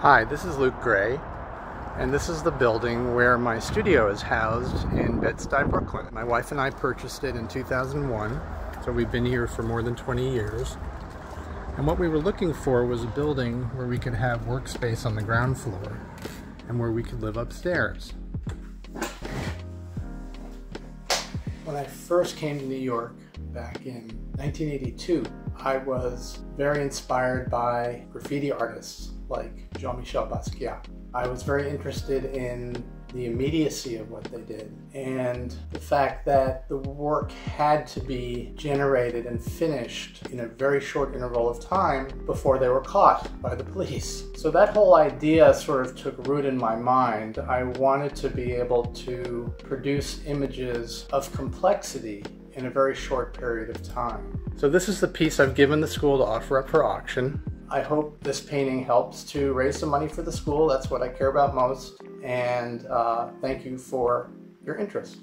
Hi, this is Luke Gray, and this is the building where my studio is housed in Bed-Stuy, Brooklyn. My wife and I purchased it in 2001, so we've been here for more than 20 years. And what we were looking for was a building where we could have workspace on the ground floor and where we could live upstairs. When I first came to New York back in 1982, I was very inspired by graffiti artists like Jean-Michel Basquiat. I was very interested in the immediacy of what they did and the fact that the work had to be generated and finished in a very short interval of time before they were caught by the police. So that whole idea sort of took root in my mind. I wanted to be able to produce images of complexity in a very short period of time. So this is the piece I've given the school to offer up for auction. I hope this painting helps to raise some money for the school. That's what I care about most. And uh, thank you for your interest.